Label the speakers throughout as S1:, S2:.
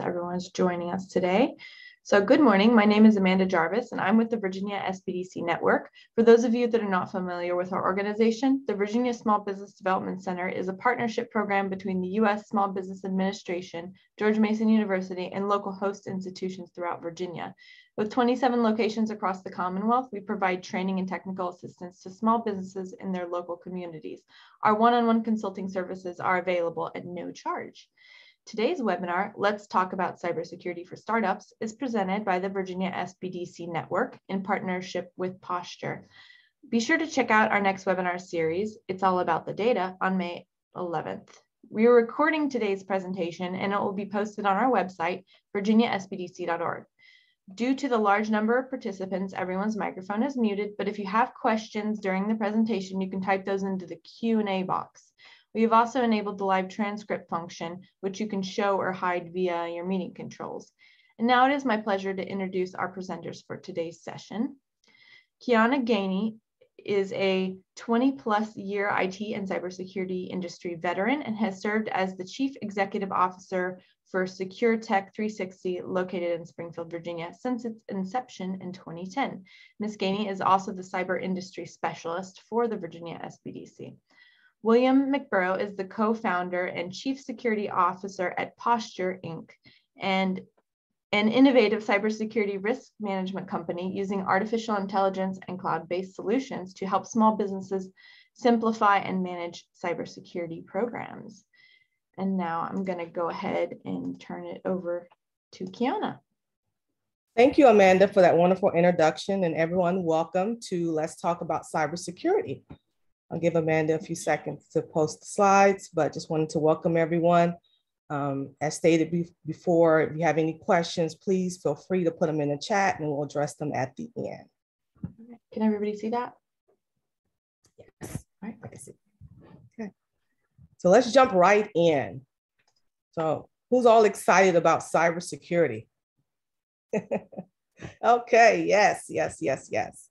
S1: everyone's joining us today. So good morning, my name is Amanda Jarvis and I'm with the Virginia SBDC Network. For those of you that are not familiar with our organization, the Virginia Small Business Development Center is a partnership program between the U.S. Small Business Administration, George Mason University, and local host institutions throughout Virginia. With 27 locations across the Commonwealth, we provide training and technical assistance to small businesses in their local communities. Our one-on-one -on -one consulting services are available at no charge. Today's webinar, Let's Talk About Cybersecurity for Startups, is presented by the Virginia SBDC Network in partnership with Posture. Be sure to check out our next webinar series, It's All About the Data, on May 11th. We are recording today's presentation and it will be posted on our website, virginiasbdc.org. Due to the large number of participants, everyone's microphone is muted, but if you have questions during the presentation, you can type those into the Q&A box. We have also enabled the live transcript function, which you can show or hide via your meeting controls. And now it is my pleasure to introduce our presenters for today's session. Quiana Gainey is a 20 plus year IT and cybersecurity industry veteran and has served as the Chief Executive Officer for Secure Tech 360 located in Springfield, Virginia since its inception in 2010. Ms. Gainey is also the cyber industry specialist for the Virginia SBDC. William McBorrough is the co-founder and chief security officer at Posture Inc. and an innovative cybersecurity risk management company using artificial intelligence and cloud-based solutions to help small businesses simplify and manage cybersecurity programs. And now I'm going to go ahead and turn it over to Quiana.
S2: Thank you, Amanda, for that wonderful introduction. And everyone, welcome to Let's Talk About Cybersecurity. I'll give Amanda a few seconds to post the slides, but just wanted to welcome everyone. Um, as stated be before, if you have any questions, please feel free to put them in the chat and we'll address them at the end.
S1: Can everybody see that?
S2: Yes. All right, I can see. Okay. So let's jump right in. So who's all excited about cybersecurity? okay, yes, yes, yes, yes.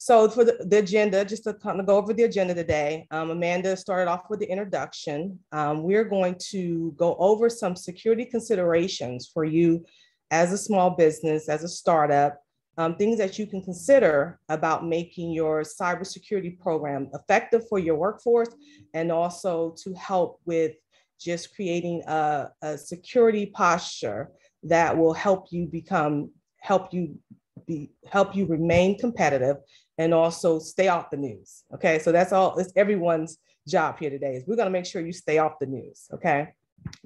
S2: So for the, the, agenda, just to kind of go over the agenda today, um, Amanda started off with the introduction. Um, we're going to go over some security considerations for you as a small business, as a startup, um, things that you can consider about making your cybersecurity program effective for your workforce and also to help with just creating a, a security posture that will help you become, help you be, help you remain competitive and also stay off the news. Okay, so that's all, it's everyone's job here today is we're gonna make sure you stay off the news, okay?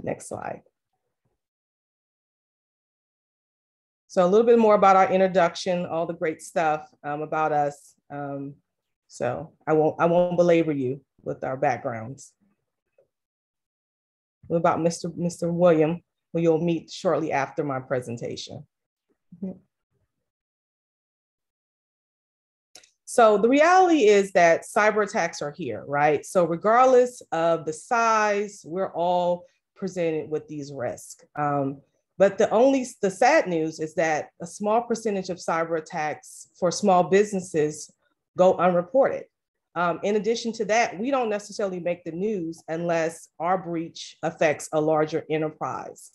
S2: Next slide. So a little bit more about our introduction, all the great stuff um, about us. Um, so I won't, I won't belabor you with our backgrounds. What about Mr. Mr. William, who you'll meet shortly after my presentation. Mm -hmm. So the reality is that cyber attacks are here, right? So regardless of the size, we're all presented with these risks. Um, but the only the sad news is that a small percentage of cyber attacks for small businesses go unreported. Um, in addition to that, we don't necessarily make the news unless our breach affects a larger enterprise.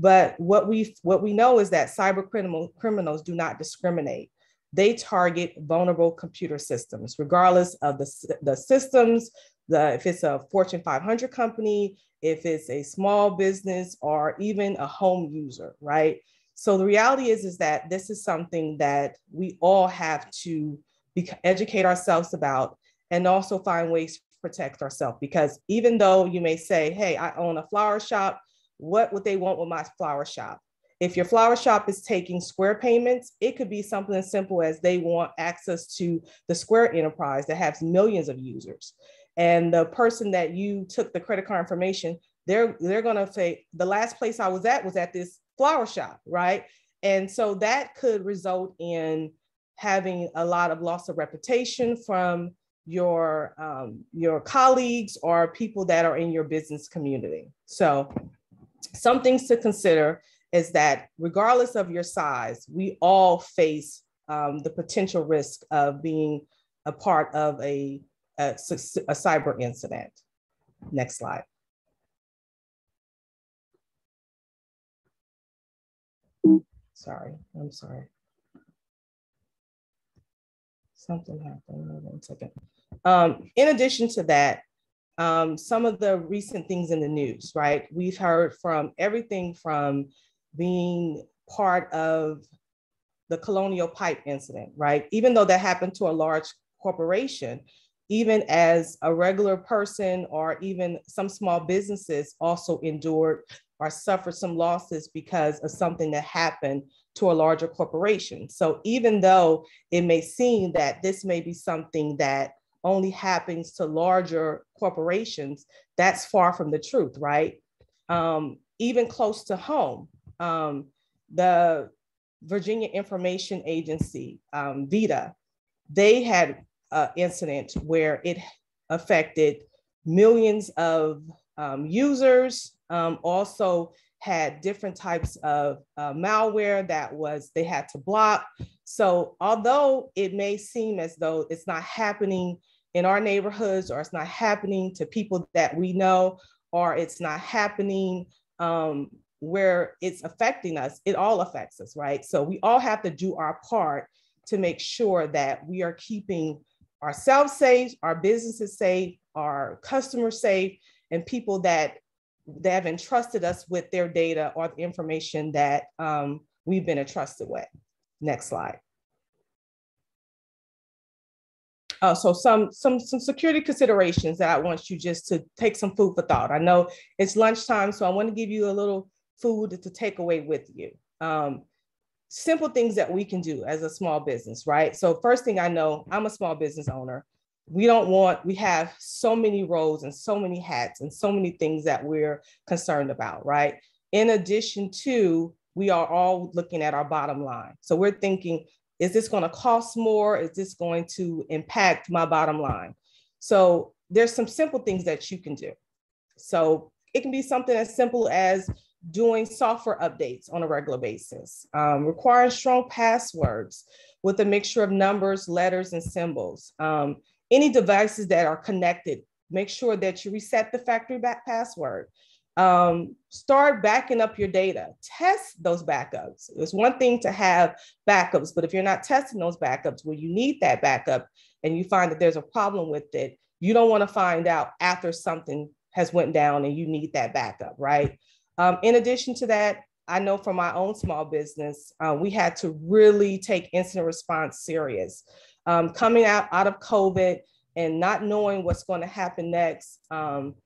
S2: But what we what we know is that cyber criminal, criminals do not discriminate they target vulnerable computer systems, regardless of the, the systems, the, if it's a Fortune 500 company, if it's a small business, or even a home user, right? So the reality is, is that this is something that we all have to be, educate ourselves about and also find ways to protect ourselves. Because even though you may say, hey, I own a flower shop, what would they want with my flower shop? If your flower shop is taking Square payments, it could be something as simple as they want access to the Square enterprise that has millions of users. And the person that you took the credit card information, they're they're gonna say the last place I was at was at this flower shop, right? And so that could result in having a lot of loss of reputation from your um, your colleagues or people that are in your business community. So some things to consider is that regardless of your size, we all face um, the potential risk of being a part of a, a, a cyber incident. Next slide. Sorry, I'm sorry. Something happened. Hold on a second. Um, in addition to that, um, some of the recent things in the news, right? We've heard from everything from being part of the Colonial Pipe incident, right? Even though that happened to a large corporation, even as a regular person or even some small businesses also endured or suffered some losses because of something that happened to a larger corporation. So even though it may seem that this may be something that only happens to larger corporations, that's far from the truth, right? Um, even close to home, um, the Virginia Information Agency, um, VITA, they had an incident where it affected millions of um, users, um, also had different types of uh, malware that was they had to block. So although it may seem as though it's not happening in our neighborhoods or it's not happening to people that we know or it's not happening um, where it's affecting us, it all affects us, right? So we all have to do our part to make sure that we are keeping ourselves safe, our businesses safe, our customers safe, and people that, that have entrusted us with their data or the information that um, we've been entrusted with. Next slide. Uh, so some some some security considerations that I want you just to take some food for thought. I know it's lunchtime, so I want to give you a little food to take away with you. Um, simple things that we can do as a small business, right? So first thing I know, I'm a small business owner. We don't want, we have so many roles and so many hats and so many things that we're concerned about, right? In addition to, we are all looking at our bottom line. So we're thinking, is this going to cost more? Is this going to impact my bottom line? So there's some simple things that you can do. So it can be something as simple as doing software updates on a regular basis, um, requiring strong passwords with a mixture of numbers, letters, and symbols. Um, any devices that are connected, make sure that you reset the factory back password. Um, start backing up your data. Test those backups. It's one thing to have backups, but if you're not testing those backups where you need that backup and you find that there's a problem with it, you don't want to find out after something has went down and you need that backup, right? Um, in addition to that, I know from my own small business, uh, we had to really take incident response serious. Um, coming out, out of COVID and not knowing what's going to happen next, um,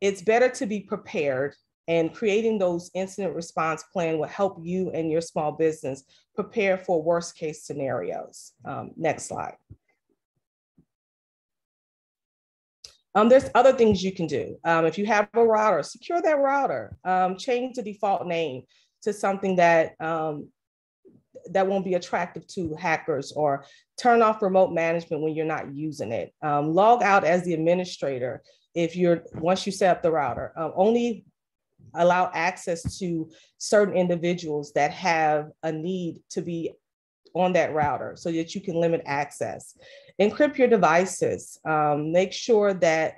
S2: it's better to be prepared and creating those incident response plan will help you and your small business prepare for worst case scenarios. Um, next slide. Um, there's other things you can do. Um, if you have a router, secure that router. Um, change the default name to something that um, that won't be attractive to hackers or turn off remote management when you're not using it. Um, log out as the administrator if you're once you set up the router. Um, only allow access to certain individuals that have a need to be on that router so that you can limit access encrypt your devices. Um, make sure that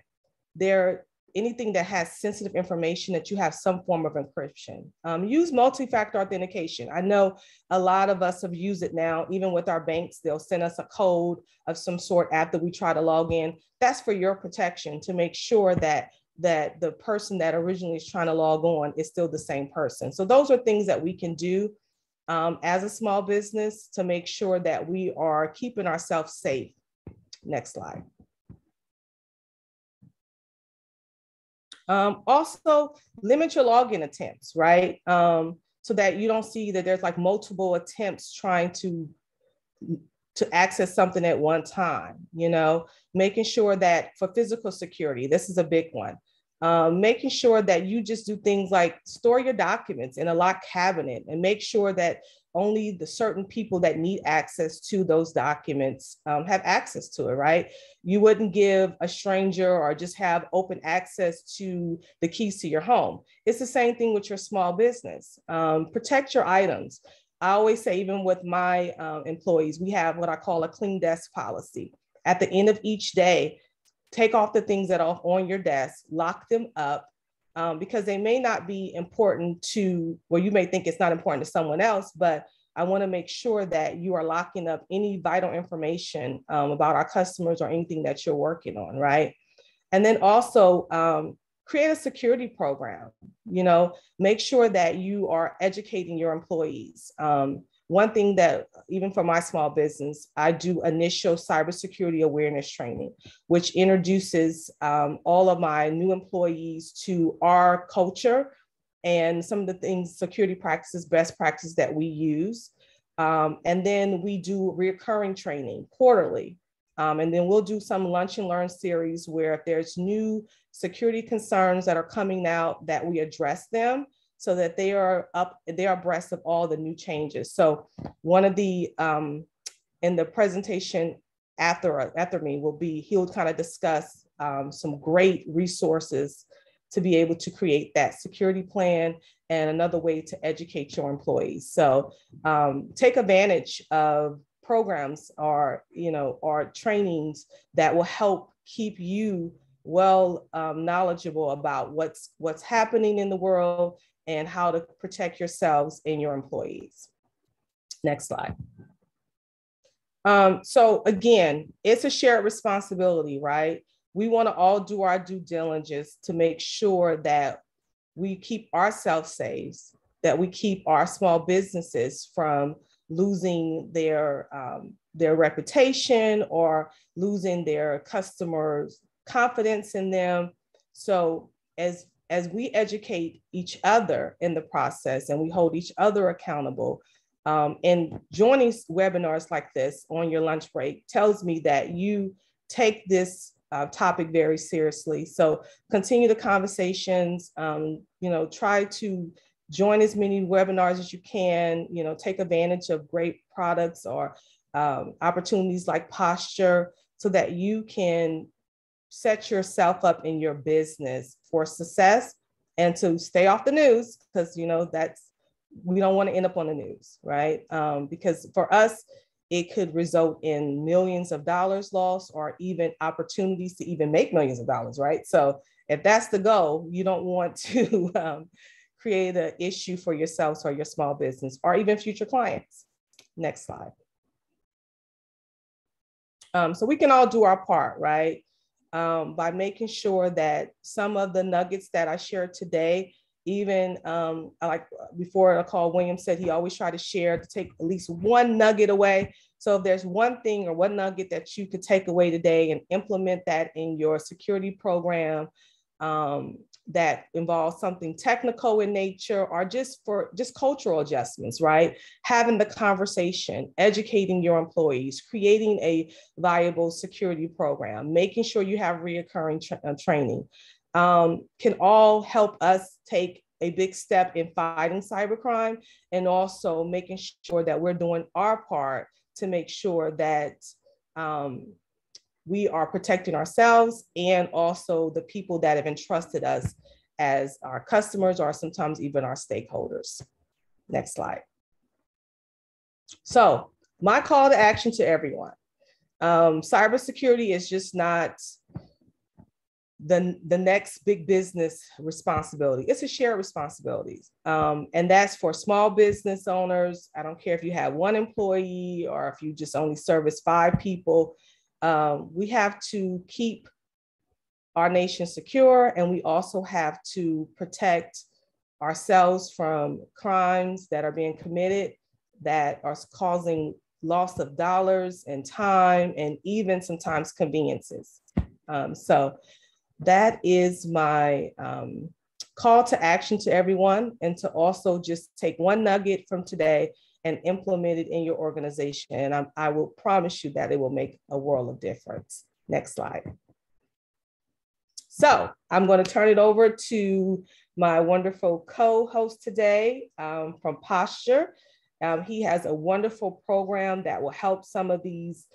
S2: there anything that has sensitive information that you have some form of encryption. Um, use multi-factor authentication. I know a lot of us have used it now, even with our banks, they'll send us a code of some sort after we try to log in. That's for your protection to make sure that that the person that originally is trying to log on is still the same person. So those are things that we can do um, as a small business to make sure that we are keeping ourselves safe Next slide. Um, also, limit your login attempts, right? Um, so that you don't see that there's like multiple attempts trying to to access something at one time, you know, making sure that for physical security, this is a big one. Um, making sure that you just do things like store your documents in a locked cabinet and make sure that only the certain people that need access to those documents um, have access to it, right? You wouldn't give a stranger or just have open access to the keys to your home. It's the same thing with your small business. Um, protect your items. I always say, even with my uh, employees, we have what I call a clean desk policy. At the end of each day, take off the things that are on your desk, lock them up, um, because they may not be important to, well, you may think it's not important to someone else, but I want to make sure that you are locking up any vital information um, about our customers or anything that you're working on, right? And then also um, create a security program, you know, make sure that you are educating your employees. Um, one thing that even for my small business, I do initial cybersecurity awareness training, which introduces um, all of my new employees to our culture and some of the things, security practices, best practices that we use. Um, and then we do reoccurring training quarterly. Um, and then we'll do some lunch and learn series where if there's new security concerns that are coming out that we address them so that they are up, they are abreast of all the new changes. So one of the, um, in the presentation after, after me will be, he'll kind of discuss um, some great resources to be able to create that security plan and another way to educate your employees. So um, take advantage of programs or, you know, or trainings that will help keep you well um, knowledgeable about what's what's happening in the world and how to protect yourselves and your employees. Next slide. Um, so again, it's a shared responsibility, right? We want to all do our due diligence to make sure that we keep ourselves safe, that we keep our small businesses from losing their um, their reputation or losing their customers' confidence in them. So as as we educate each other in the process and we hold each other accountable, um, and joining webinars like this on your lunch break tells me that you take this uh, topic very seriously. So continue the conversations, um, you know, try to join as many webinars as you can, you know, take advantage of great products or um, opportunities like posture so that you can set yourself up in your business for success and to stay off the news because you know that's we don't want to end up on the news right? Um, because for us it could result in millions of dollars lost or even opportunities to even make millions of dollars right? So if that's the goal you don't want to um, create an issue for yourselves or your small business or even future clients. Next slide. Um, so we can all do our part right um, by making sure that some of the nuggets that I shared today, even um, like before I call William said he always try to share to take at least one nugget away. So if there's one thing or one nugget that you could take away today and implement that in your security program, um, that involves something technical in nature or just for just cultural adjustments, right? Having the conversation, educating your employees, creating a viable security program, making sure you have reoccurring tra- uh, training um, can all help us take a big step in fighting cybercrime and also making sure that we're doing our part to make sure that um, we are protecting ourselves and also the people that have entrusted us as our customers or sometimes even our stakeholders. Next slide. So my call to action to everyone. Um, cybersecurity is just not the, the next big business responsibility. It's a shared responsibility. Um, and that's for small business owners. I don't care if you have one employee or if you just only service five people um, we have to keep our nation secure and we also have to protect ourselves from crimes that are being committed that are causing loss of dollars and time and even sometimes conveniences. Um, so that is my um, call to action to everyone and to also just take one nugget from today and implement it in your organization. And I, I will promise you that it will make a world of difference. Next slide. So I'm going to turn it over to my wonderful co-host today um, from Posture. Um, he has a wonderful program that will help some of these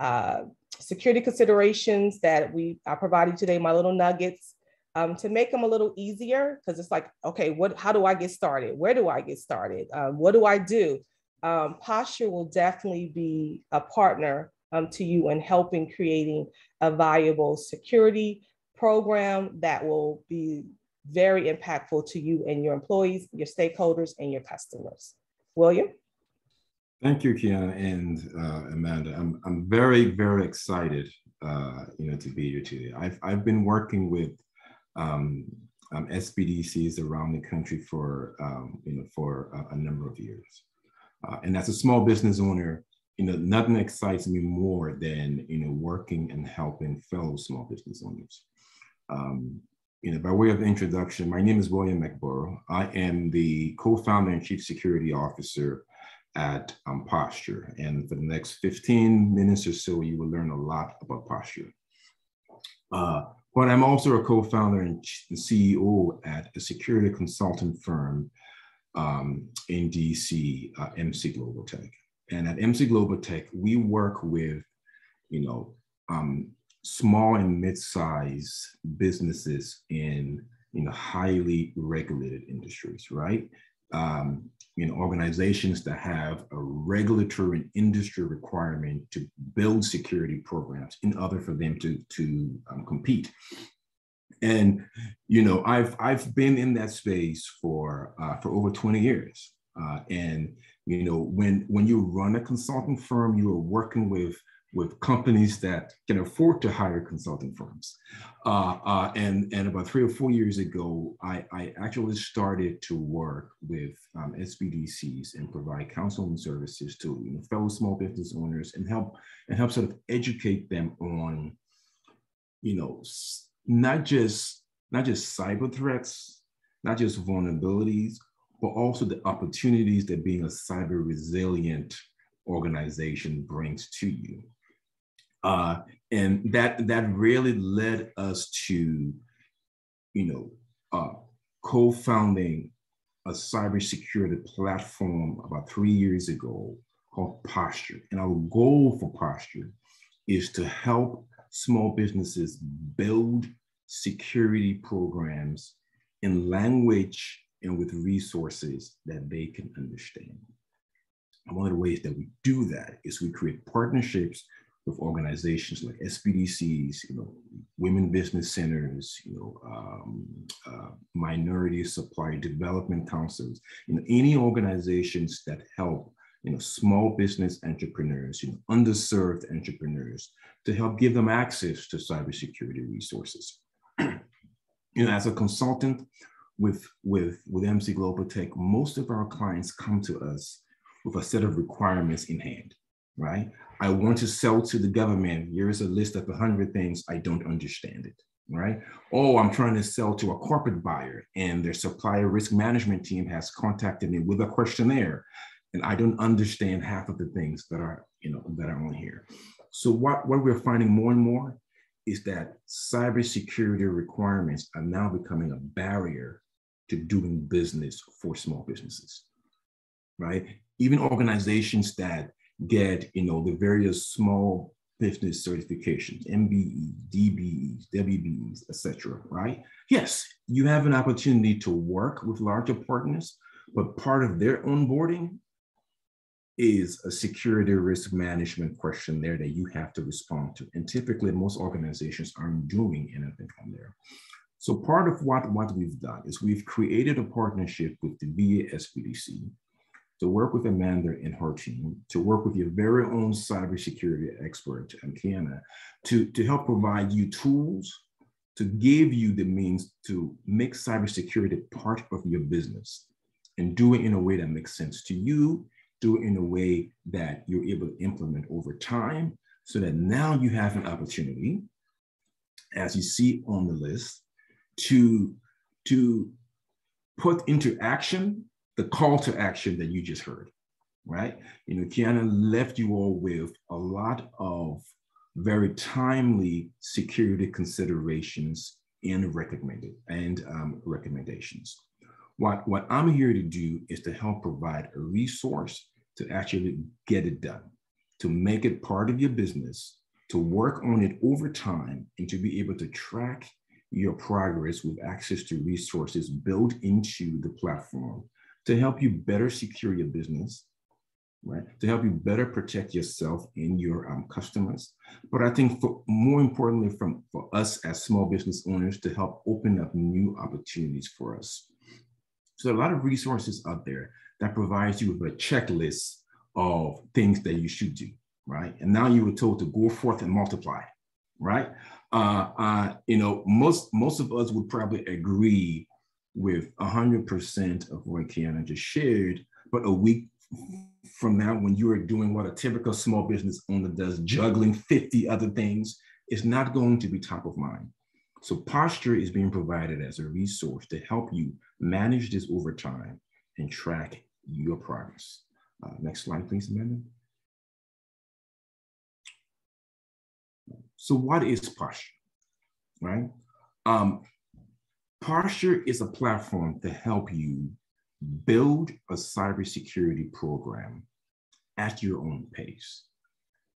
S2: uh, security considerations that we are providing today, my little nuggets, um, to make them a little easier because it's like, okay, what? How do I get started? Where do I get started? Um, what do I do? Um, Posture will definitely be a partner um, to you in helping creating a viable security program that will be very impactful to you and your employees, your stakeholders, and your customers. William?
S3: Thank you, Quiana and uh, Amanda. I'm, I'm very, very excited, uh, you know, to be here today. I've, I've been working with um, um, SBDCs around the country for, um, you know, for a, a number of years. Uh, and as a small business owner, you know, nothing excites me more than, you know, working and helping fellow small business owners. Um, you know, by way of introduction, my name is William McBorrough. I am the co-founder and chief security officer at um, Posture. And for the next 15 minutes or so, you will learn a lot about Posture. Uh, but I'm also a co-founder and CEO at a security consultant firm um, in DC, uh, MC Global Tech. And at MC Global Tech, we work with, you know, um, small and mid-sized businesses in, you know, highly regulated industries, right? Um, you know, organizations that have a regulatory and industry requirement to build security programs in order for them to, to um, compete. And you know, I've I've been in that space for uh, for over 20 years. Uh, and you know, when when you run a consulting firm, you are working with with companies that can afford to hire consulting firms. Uh, uh, and, and about three or four years ago, I, I actually started to work with um, SBDCs and provide counseling services to you know, fellow small business owners and help and help sort of educate them on, you know, not just not just cyber threats, not just vulnerabilities, but also the opportunities that being a cyber resilient organization brings to you. Uh, and that that really led us to, you know, uh, co-founding a cybersecurity platform about three years ago called Posture. And our goal for Posture is to help small businesses build security programs in language and with resources that they can understand. And one of the ways that we do that is we create partnerships with organizations like SBDCs, you know, women business centers, you know, um, uh, minority supply development councils, you know, any organizations that help, you know, small business entrepreneurs, you know, underserved entrepreneurs to help give them access to cybersecurity resources. you know, as a consultant with, with, with MC Global Tech, most of our clients come to us with a set of requirements in hand right? I want to sell to the government. Here's a list of 100 things I don't understand it, right? Oh, I'm trying to sell to a corporate buyer and their supplier risk management team has contacted me with a questionnaire and I don't understand half of the things that are, you know, that are on here. So what, what we're finding more and more is that cybersecurity requirements are now becoming a barrier to doing business for small businesses, right? Even organizations that get, you know, the various small business certifications, MBE, DBEs, WBEs, etc. right? Yes, you have an opportunity to work with larger partners, but part of their onboarding is a security risk management questionnaire that you have to respond to. And typically most organizations aren't doing anything on there. So part of what, what we've done is we've created a partnership with the VA SBDC to work with Amanda and her team, to work with your very own cybersecurity expert, Quiana, to, to help provide you tools to give you the means to make cybersecurity part of your business and do it in a way that makes sense to you, do it in a way that you're able to implement over time so that now you have an opportunity, as you see on the list, to, to put into action the call to action that you just heard, right? You know, Quiana left you all with a lot of very timely security considerations and recommended and um, recommendations. What, what I'm here to do is to help provide a resource to actually get it done, to make it part of your business, to work on it over time, and to be able to track your progress with access to resources built into the platform to help you better secure your business, right? To help you better protect yourself and your um, customers. But I think for more importantly, from for us as small business owners to help open up new opportunities for us. So a lot of resources out there that provides you with a checklist of things that you should do, right? And now you were told to go forth and multiply, right? Uh, uh, you know, most most of us would probably agree with 100% of what Quiana just shared, but a week from now, when you are doing what a typical small business owner does, juggling 50 other things, it's not going to be top of mind. So posture is being provided as a resource to help you manage this over time and track your progress. Uh, next slide, please, Amanda. So what is posture, right? Um, posture is a platform to help you build a cybersecurity program at your own pace.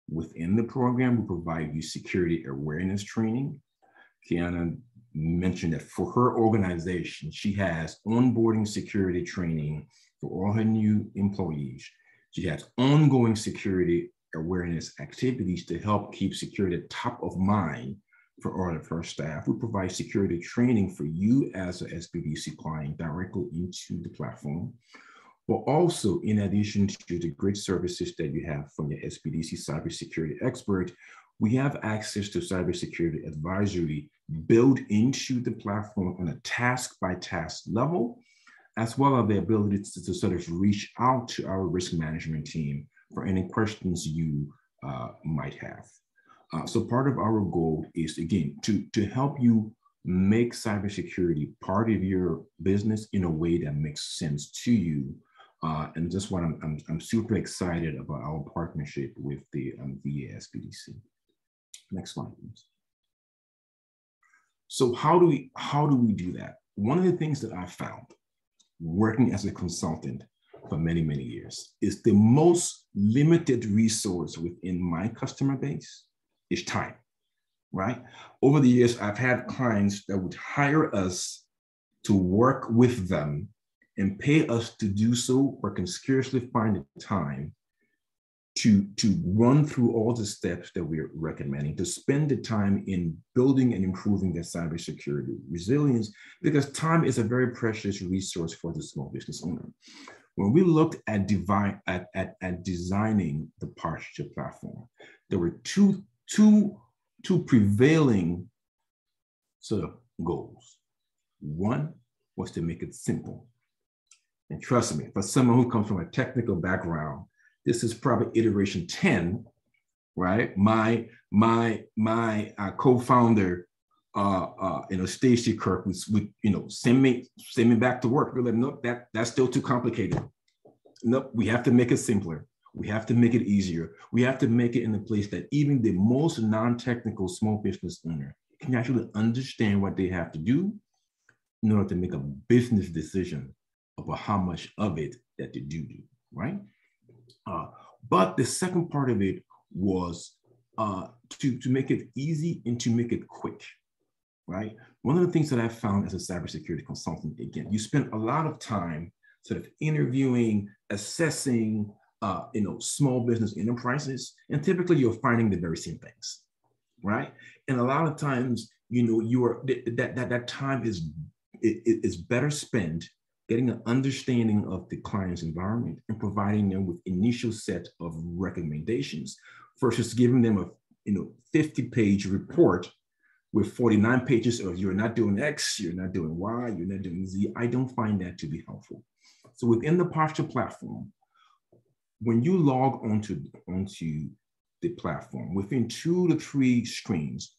S3: Within the program, we provide you security awareness training. Quiana mentioned that for her organization, she has onboarding security training for all her new employees. She has ongoing security awareness activities to help keep security top of mind for all of her staff. We provide security training for you as a SBDC client directly into the platform. But also, in addition to the great services that you have from your SBDC cybersecurity expert, we have access to cybersecurity advisory built into the platform on a task by task level, as well as the ability to, to sort of reach out to our risk management team for any questions you uh, might have. Uh, so part of our goal is again to, to help you make cybersecurity part of your business in a way that makes sense to you. Uh, and just what I'm, I'm, I'm, super excited about our partnership with the um, VA SBDC. Next slide, please. So how do we how do we do that? One of the things that I found working as a consultant for many many years is the most limited resource within my customer base is time, right? Over the years, I've had clients that would hire us to work with them and pay us to do so, but can scarcely find the time to, to run through all the steps that we're recommending, to spend the time in building and improving their cybersecurity resilience, because time is a very precious resource for the small business owner. When we looked at, divine, at, at, at designing the posture platform, there were two two, two prevailing sort of goals. One was to make it simple. And trust me, for someone who comes from a technical background, this is probably iteration 10, right? My my my uh, co-founder, uh, uh, you know, Stacy Kirk was, would, you know, send me send me back to work. We're like, nope, that that's still too complicated. Nope, we have to make it simpler. We have to make it easier. We have to make it in a place that even the most non-technical small business owner can actually understand what they have to do in order to make a business decision about how much of it that they do do, right? Uh, but the second part of it was uh, to, to make it easy and to make it quick, right? One of the things that I found as a cybersecurity consultant, again, you spend a lot of time sort of interviewing, assessing, uh, you know, small business enterprises, and typically you're finding the very same things, right? And a lot of times, you know, you are that that that time is is better spent getting an understanding of the client's environment and providing them with initial set of recommendations versus giving them a you know 50 page report with 49 pages of you're not doing X, you're not doing Y, you're not doing Z. I don't find that to be helpful. So within the posture platform, when you log onto, onto the platform, within two to three screens,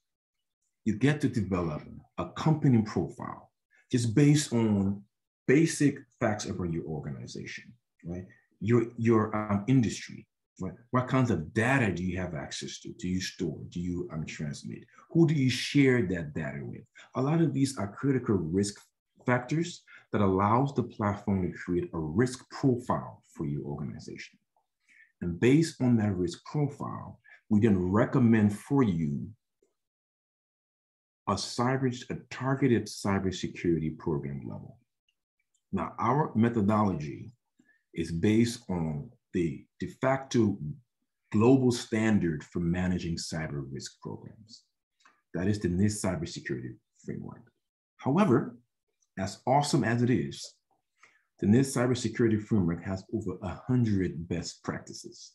S3: you get to develop a company profile just based on basic facts about your organization, right? Your, your um, industry, right? What kinds of data do you have access to? Do you store? Do you um, transmit? Who do you share that data with? A lot of these are critical risk factors that allows the platform to create a risk profile for your organization. And based on that risk profile, we then recommend for you a cyber, a targeted cybersecurity program level. Now, our methodology is based on the de facto global standard for managing cyber risk programs. That is the NIST cybersecurity framework. However, as awesome as it is, the NIST cybersecurity framework has over 100 best practices.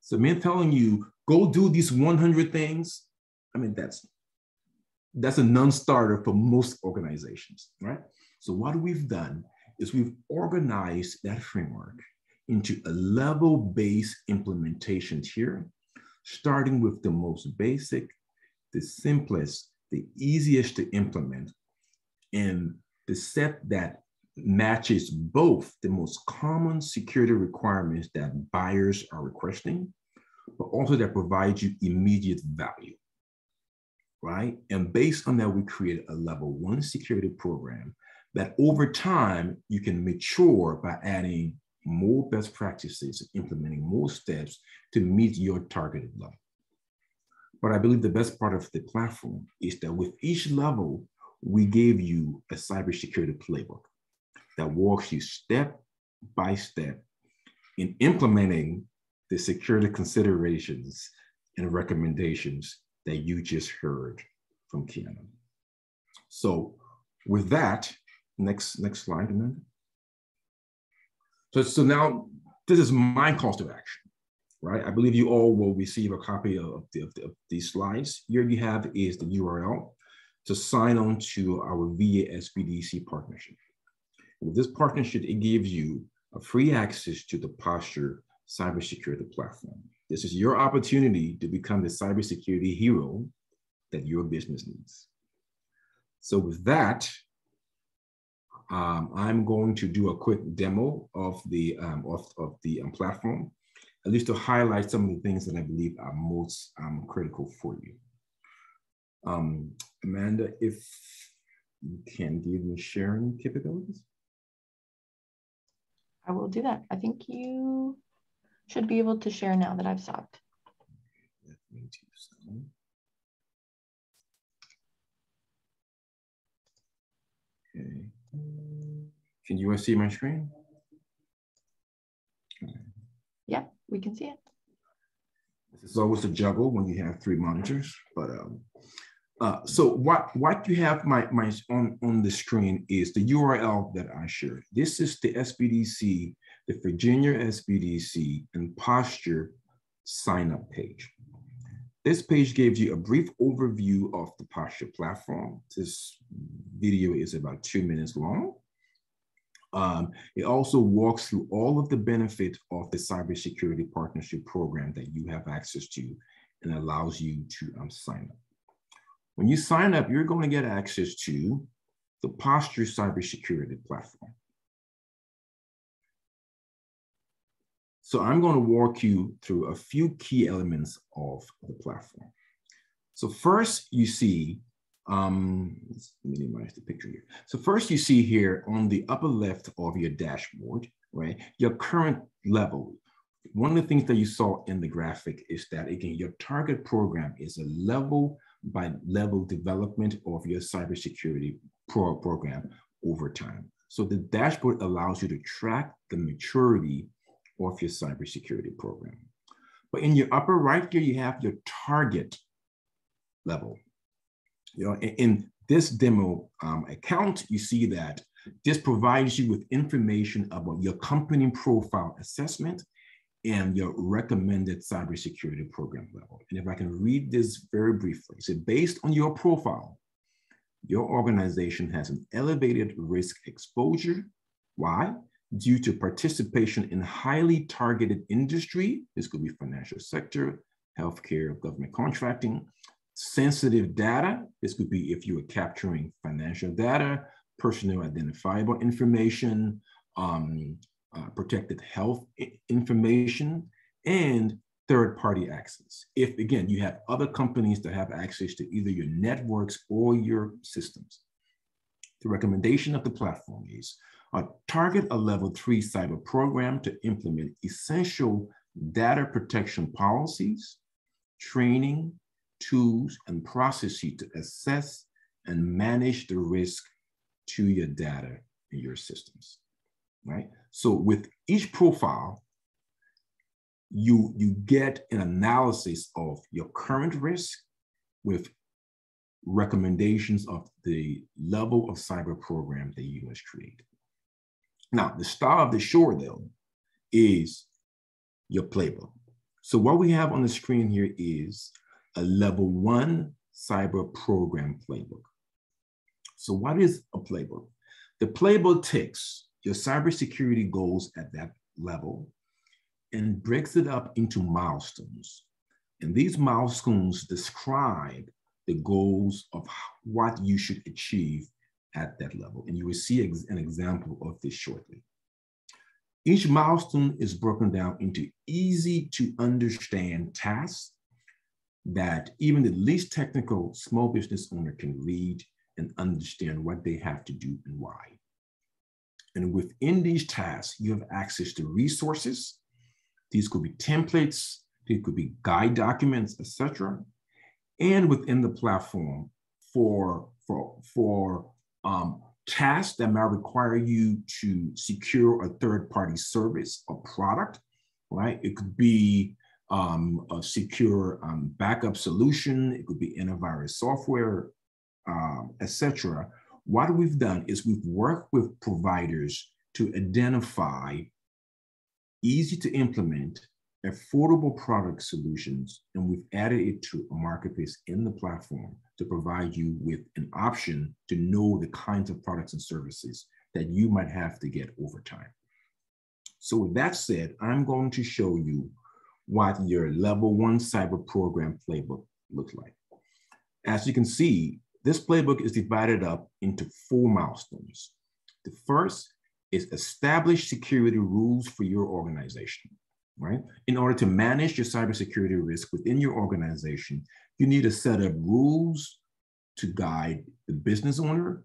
S3: So me telling you, go do these 100 things, I mean, that's, that's a non-starter for most organizations, right? So what we've done is we've organized that framework into a level-based implementation tier, starting with the most basic, the simplest, the easiest to implement, and the set that matches both the most common security requirements that buyers are requesting, but also that provides you immediate value, right? And based on that, we create a level one security program that over time you can mature by adding more best practices, and implementing more steps to meet your targeted level. But I believe the best part of the platform is that with each level, we gave you a cybersecurity playbook that walks you step by step in implementing the security considerations and recommendations that you just heard from Quiana. So with that, next, next slide, Amanda. So, so now this is my call to action, right? I believe you all will receive a copy of, the, of, the, of these slides. Here you have is the URL to sign on to our VA SBDC partnership. With this partnership, it gives you a free access to the Posture cybersecurity platform. This is your opportunity to become the cybersecurity hero that your business needs. So with that, um, I'm going to do a quick demo of the um, of, of the um, platform, at least to highlight some of the things that I believe are most um, critical for you. Um, Amanda, if you can give me sharing capabilities.
S1: I will do that. I think you should be able to share now that I've stopped.
S3: Can you see my screen?
S1: Yeah, we can see it.
S3: This is always a juggle when you have three monitors, but um, uh, so what, what you have my, my on, on the screen is the URL that I shared. This is the SBDC, the Virginia SBDC and posture sign up page. This page gives you a brief overview of the posture platform. This video is about two minutes long. Um, it also walks through all of the benefits of the cybersecurity partnership program that you have access to and allows you to um, sign up. When you sign up, you're going to get access to the Posture Cybersecurity Platform. So I'm going to walk you through a few key elements of the platform. So first you see, um, let's minimize the picture here. So first you see here on the upper left of your dashboard, right, your current level. One of the things that you saw in the graphic is that again, your target program is a level by level development of your cybersecurity pro program over time. So the dashboard allows you to track the maturity of your cybersecurity program. But in your upper right here, you have your target level. You know, in, in this demo um, account, you see that this provides you with information about your company profile assessment and your recommended cybersecurity program level. And if I can read this very briefly, so based on your profile, your organization has an elevated risk exposure. Why? Due to participation in highly targeted industry, this could be financial sector, healthcare, government contracting, sensitive data, this could be if you are capturing financial data, personal identifiable information, um, uh, protected health information, and third party access. If, again, you have other companies that have access to either your networks or your systems. The recommendation of the platform is uh, target a level three cyber program to implement essential data protection policies, training, tools, and processes to assess and manage the risk to your data and your systems, right? So with each profile, you, you get an analysis of your current risk with recommendations of the level of cyber program that you must create. Now, the star of the show, though, is your playbook. So what we have on the screen here is a level one cyber program playbook. So what is a playbook? The playbook takes your cybersecurity goals at that level and breaks it up into milestones. And these milestones describe the goals of what you should achieve at that level. And you will see an example of this shortly. Each milestone is broken down into easy to understand tasks that even the least technical small business owner can read and understand what they have to do and why. And within these tasks, you have access to resources. These could be templates, they could be guide documents, etc. And within the platform for, for, for um, tasks that might require you to secure a third-party service or product, right? It could be um, a secure um, backup solution, it could be antivirus software, um, etc. What we've done is we've worked with providers to identify easy to implement affordable product solutions, and we've added it to a marketplace in the platform to provide you with an option to know the kinds of products and services that you might have to get over time. So with that said, I'm going to show you what your level one cyber program playbook looks like. As you can see, this playbook is divided up into four milestones. The first is establish security rules for your organization, right? In order to manage your cybersecurity risk within your organization, you need to set up rules to guide the business owner,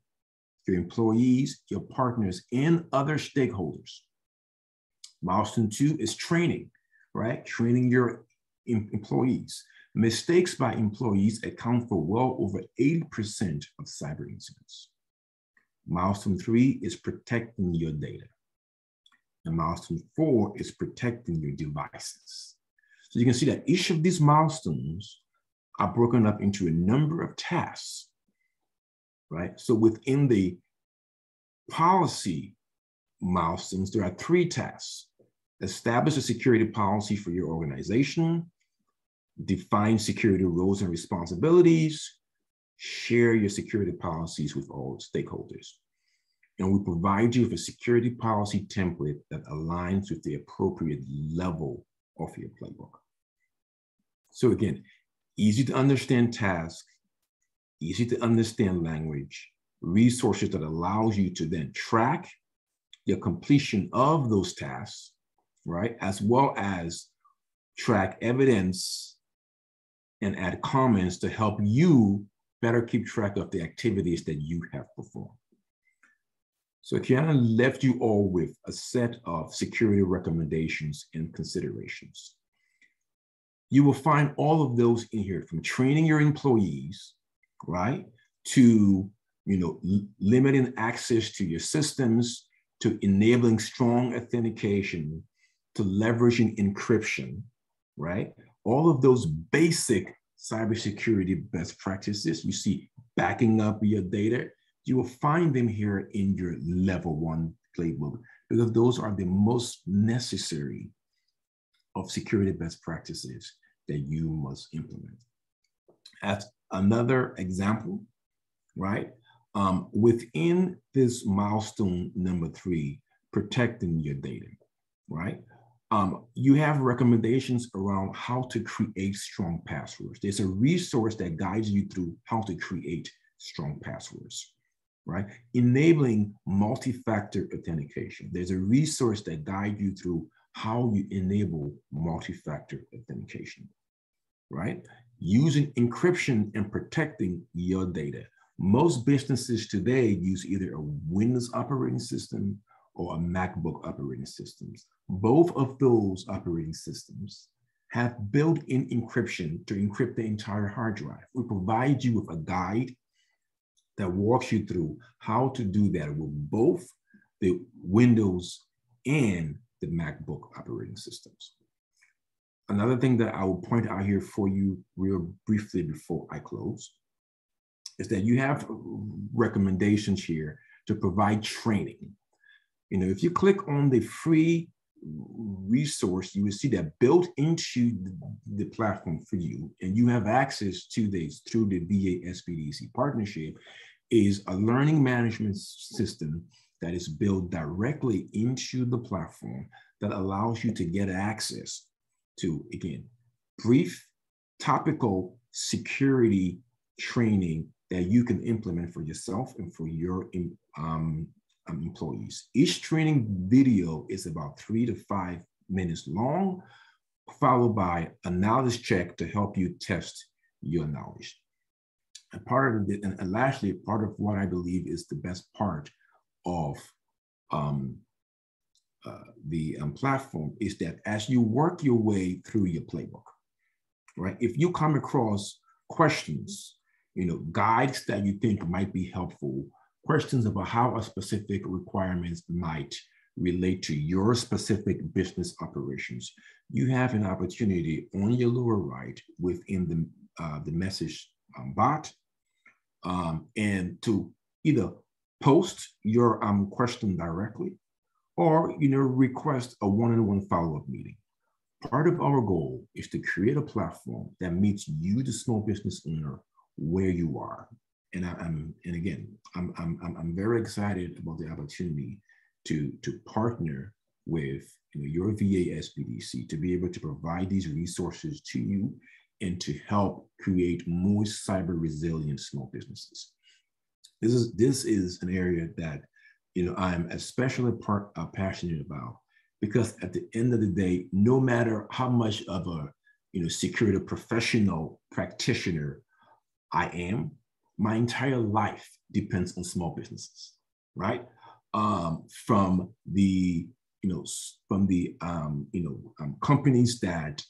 S3: your employees, your partners, and other stakeholders. Milestone two is training, right? Training your employees. Mistakes by employees account for well over 80% of cyber incidents. Milestone three is protecting your data. And milestone four is protecting your devices. So you can see that each of these milestones are broken up into a number of tasks, right? So within the policy milestones, there are three tasks. Establish a security policy for your organization, define security roles and responsibilities, share your security policies with all stakeholders. And we provide you with a security policy template that aligns with the appropriate level of your playbook. So again, easy to understand task, easy to understand language, resources that allows you to then track the completion of those tasks, right? As well as track evidence and add comments to help you better keep track of the activities that you have performed. So Quiana left you all with a set of security recommendations and considerations. You will find all of those in here from training your employees, right, to you know, limiting access to your systems, to enabling strong authentication, to leveraging encryption, right? All of those basic cybersecurity best practices you see backing up your data, you will find them here in your level one playbook because those are the most necessary of security best practices that you must implement. As another example, right? Um, within this milestone number three, protecting your data, right? Um, you have recommendations around how to create strong passwords. There's a resource that guides you through how to create strong passwords, right? Enabling multi-factor authentication. There's a resource that guides you through how you enable multi-factor authentication, right? Using encryption and protecting your data. Most businesses today use either a Windows operating system or a MacBook operating systems. Both of those operating systems have built-in encryption to encrypt the entire hard drive. We provide you with a guide that walks you through how to do that with both the Windows and the MacBook operating systems. another thing that I will point out here for you real briefly before I close is that you have recommendations here to provide training. You know, if you click on the free resource, you will see that built into the platform for you, and you have access to this through the VA SBDC partnership, is a learning management system that is built directly into the platform that allows you to get access to, again, brief, topical security training that you can implement for yourself and for your um, employees. Each training video is about three to five minutes long, followed by a knowledge check to help you test your knowledge. And part of it, and lastly, part of what I believe is the best part of um, uh, the um, platform is that as you work your way through your playbook, right? If you come across questions, you know, guides that you think might be helpful, questions about how a specific requirements might relate to your specific business operations, you have an opportunity on your lower right within the, uh, the message um, bot um, and to either post your um, question directly or you know request a one-on-one follow-up meeting. Part of our goal is to create a platform that meets you, the small business owner, where you are. And I, am and again, I'm, I'm, I'm very excited about the opportunity to, to partner with you know, your VA SBDC to be able to provide these resources to you and to help create more cyber resilient small businesses. This is, this is an area that you know, I'm especially part, uh, passionate about because at the end of the day, no matter how much of a you know security professional practitioner I am, my entire life depends on small businesses, right? Um, from the you know from the um, you know um, companies that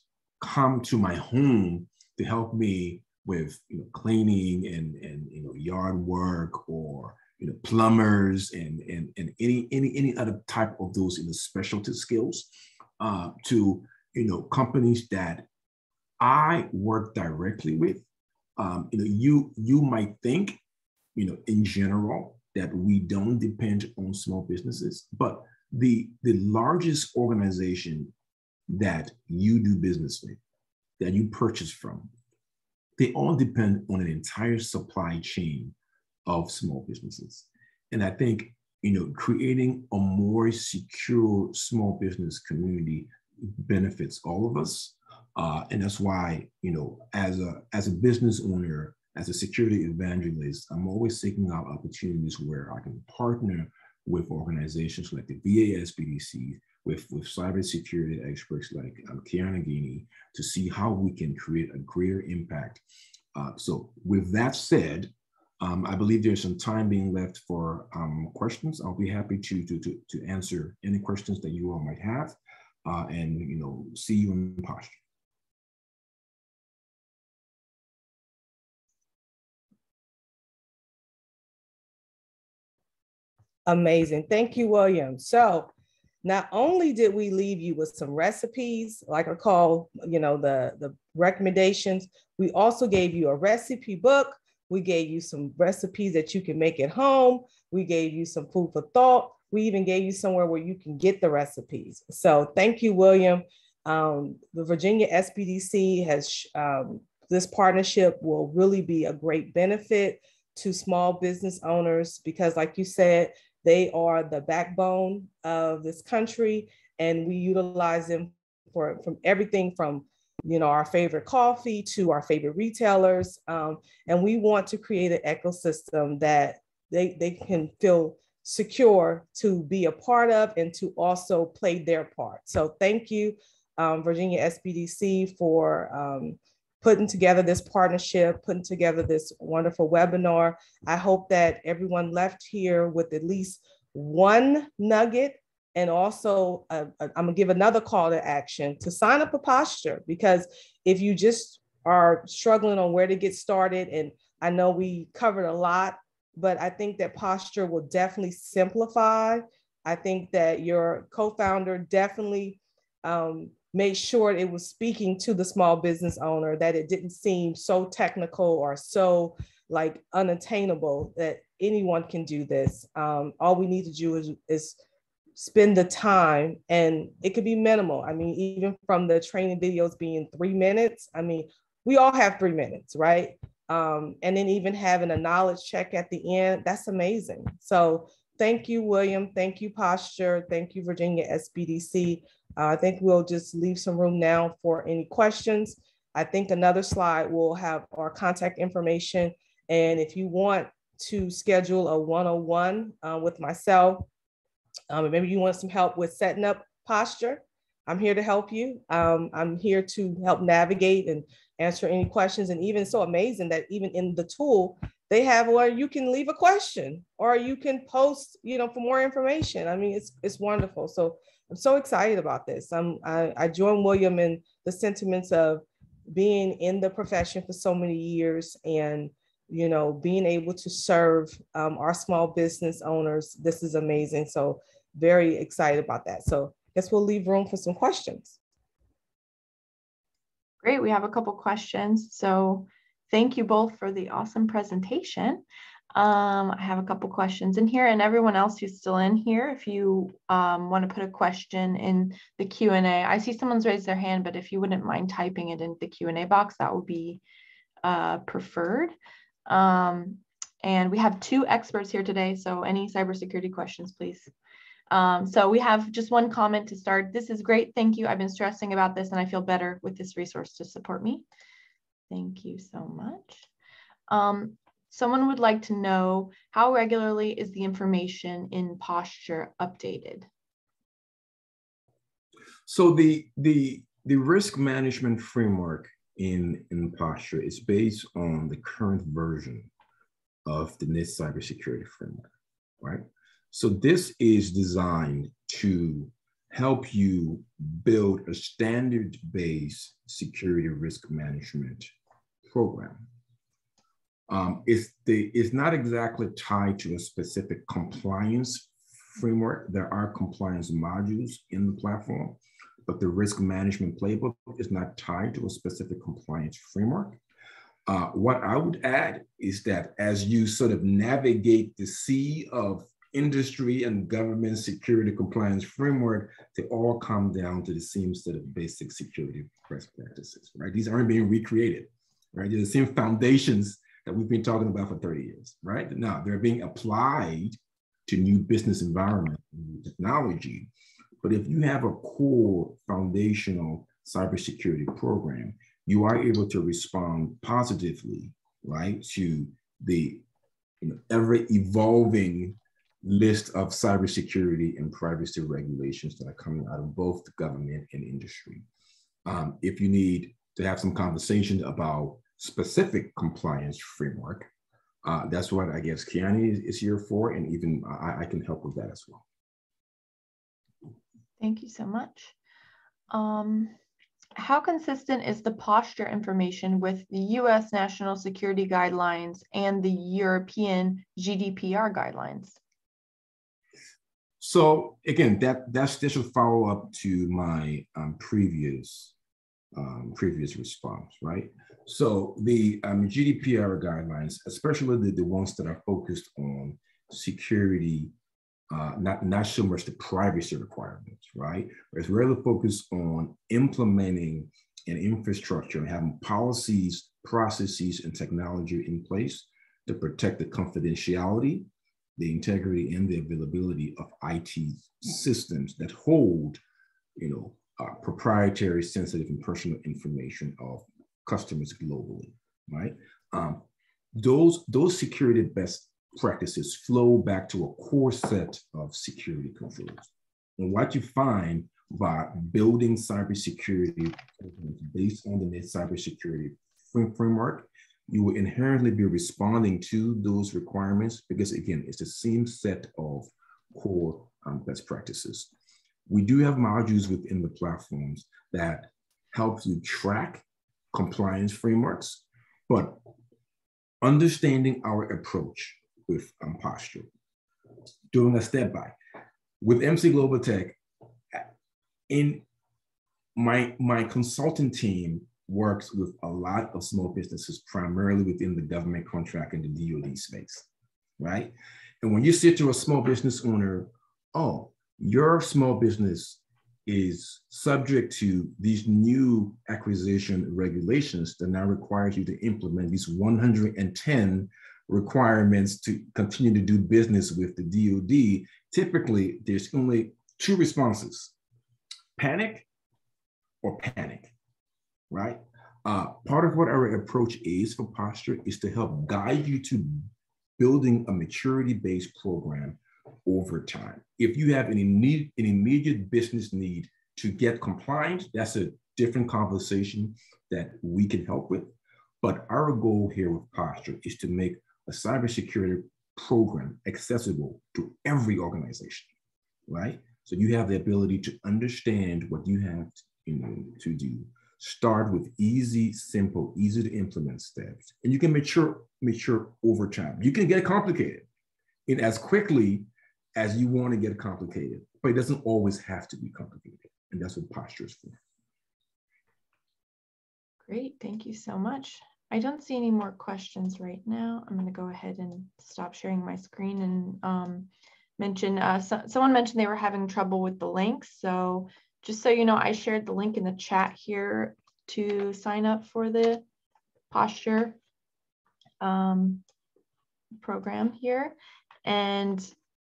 S3: come to my home to help me with you know cleaning and and you know yard work or you know, plumbers and, and, and any, any, any other type of those in the specialty skills uh, to, you know, companies that I work directly with. Um, you know, you, you might think, you know, in general that we don't depend on small businesses, but the, the largest organization that you do business with, that you purchase from, they all depend on an entire supply chain of small businesses. And I think, you know, creating a more secure small business community benefits all of us. Uh, and that's why, you know, as a, as a business owner, as a security evangelist, I'm always seeking out opportunities where I can partner with organizations like the VA SBDC, with, with cybersecurity experts like um, Quiana Gainey, to see how we can create a greater impact. Uh, so with that said, um, I believe there's some time being left for um, questions. I'll be happy to, to, to, to, answer any questions that you all might have uh, and, you know, see you in posture.
S2: Amazing. Thank you, William. So not only did we leave you with some recipes, like I call, you know, the, the recommendations, we also gave you a recipe book we gave you some recipes that you can make at home. We gave you some food for thought. We even gave you somewhere where you can get the recipes. So thank you, William. Um, the Virginia SBDC has, um, this partnership will really be a great benefit to small business owners because like you said, they are the backbone of this country and we utilize them for from everything from you know, our favorite coffee to our favorite retailers. Um, and we want to create an ecosystem that they, they can feel secure to be a part of and to also play their part. So thank you, um, Virginia SBDC for um, putting together this partnership, putting together this wonderful webinar. I hope that everyone left here with at least one nugget and also uh, uh, I'm gonna give another call to action to sign up a posture because if you just are struggling on where to get started, and I know we covered a lot, but I think that posture will definitely simplify. I think that your co-founder definitely um, made sure it was speaking to the small business owner, that it didn't seem so technical or so like unattainable that anyone can do this. Um, all we need to do is, is spend the time and it could be minimal. I mean, even from the training videos being three minutes, I mean, we all have three minutes, right? Um, and then even having a knowledge check at the end, that's amazing. So thank you, William. Thank you, Posture. Thank you, Virginia SBDC. Uh, I think we'll just leave some room now for any questions. I think another slide will have our contact information. And if you want to schedule a one-on-one uh, with myself, um, maybe you want some help with setting up posture, I'm here to help you. Um, I'm here to help navigate and answer any questions. And even so amazing that even in the tool, they have where you can leave a question or you can post, you know, for more information. I mean, it's it's wonderful. So I'm so excited about this. I'm I, I join William in the sentiments of being in the profession for so many years and you know being able to serve um, our small business owners. This is amazing. So very excited about that. So I guess we'll leave room for some questions.
S1: Great, we have a couple questions. So thank you both for the awesome presentation. Um, I have a couple questions in here and everyone else who's still in here, if you um, want to put a question in the Q&A. I see someone's raised their hand, but if you wouldn't mind typing it in the Q&A box, that would be uh, preferred. Um, and we have two experts here today, so any cybersecurity questions, please. Um, so we have just one comment to start. This is great. Thank you. I've been stressing about this and I feel better with this resource to support me. Thank you so much. Um, someone would like to know how regularly is the information in posture updated?
S3: So the, the, the risk management framework in, in posture is based on the current version of the NIST cybersecurity framework, right? So this is designed to help you build a standard-based security risk management program. Um, it's, the, it's not exactly tied to a specific compliance framework. There are compliance modules in the platform, but the risk management playbook is not tied to a specific compliance framework. Uh, what I would add is that as you sort of navigate the sea of industry and government security compliance framework, they all come down to the same set of basic security best practices, right? These aren't being recreated, right? They're the same foundations that we've been talking about for 30 years, right? Now they're being applied to new business environment, new technology. But if you have a core foundational cybersecurity program, you are able to respond positively, right, to the you know, ever evolving list of cybersecurity and privacy regulations that are coming out of both the government and industry. Um, if you need to have some conversation about specific compliance framework, uh, that's what I guess Quiana is, is here for, and even I, I, can help with that as well.
S1: Thank you so much. Um, how consistent is the posture information with the US national security guidelines and the European GDPR guidelines?
S3: So again, that that's this will follow up to my um, previous um, previous response, right? So the um, GDPR guidelines, especially the, the ones that are focused on security, uh, not not so much the privacy requirements, right? It's really focused on implementing an infrastructure and having policies, processes, and technology in place to protect the confidentiality the integrity and the availability of IT systems that hold, you know, uh, proprietary, sensitive, and personal information of customers globally, right? Um, those, those security best practices flow back to a core set of security controls. And what you find by building cybersecurity based on the NIST cybersecurity framework you will inherently be responding to those requirements because again, it's the same set of core um, best practices. We do have modules within the platforms that help you track compliance frameworks, but understanding our approach with um, posture, doing a step by. With MC Global Tech, in my, my consulting team works with a lot of small businesses, primarily within the government contract and the DoD space, right? And when you say to a small business owner, oh, your small business is subject to these new acquisition regulations that now requires you to implement these 110 requirements to continue to do business with the DoD, typically there's only two responses, panic or panic, right? Uh, part of what our approach is for posture is to help guide you to building a maturity-based program over time. If you have an, immediate, an immediate business need to get compliant, that's a different conversation that we can help with. But our goal here with Posture is to make a cybersecurity program accessible to every organization, right? So you have the ability to understand what you have to, you know, to do. Start with easy, simple, easy to implement steps, and you can mature, mature over time. You can get complicated in as quickly as you want to get complicated, but it doesn't always have to be complicated. And that's what posture is for.
S1: Great, thank you so much. I don't see any more questions right now. I'm gonna go ahead and stop sharing my screen and um, mention, uh, so, someone mentioned they were having trouble with the link. So just so you know, I shared the link in the chat here to sign up for the posture um, program here. And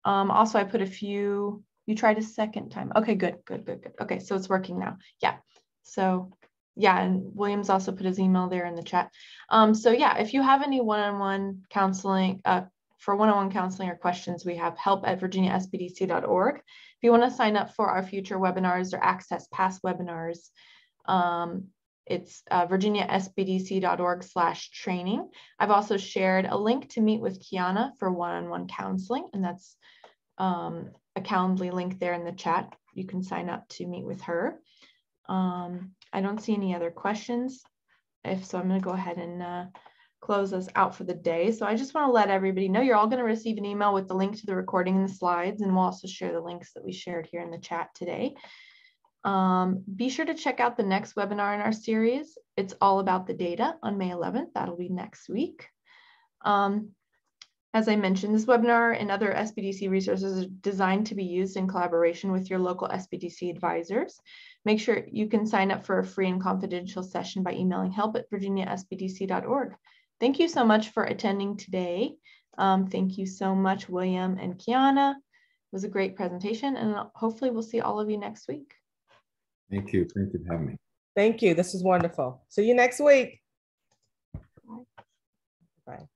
S1: um, also I put a few, you tried a second time. Okay, good, good, good, good. Okay, so it's working now. Yeah, so yeah, and Williams also put his email there in the chat. Um, so yeah, if you have any one-on-one counseling, uh, for one-on-one counseling or questions, we have help at virginiasbdc.org. If you want to sign up for our future webinars or access past webinars, um, it's uh, virginiasbdc.org slash training. I've also shared a link to meet with Quiana for one-on-one counseling, and that's um, a Calendly link there in the chat. You can sign up to meet with her. Um, I don't see any other questions. If so, I'm going to go ahead and uh, close us out for the day. So I just want to let everybody know you're all going to receive an email with the link to the recording and the slides, and we'll also share the links that we shared here in the chat today. Um, be sure to check out the next webinar in our series. It's all about the data on May 11th. That'll be next week. Um, as I mentioned, this webinar and other SBDC resources are designed to be used in collaboration with your local SBDC advisors. Make sure you can sign up for a free and confidential session by emailing help at virginiasbdc.org. Thank you so much for attending today. Um, thank you so much, William and Quiana. It was a great presentation and hopefully we'll see all of you next week.
S3: Thank you. Thank you for having me.
S2: Thank you. This is wonderful. See you next week. Bye. Bye.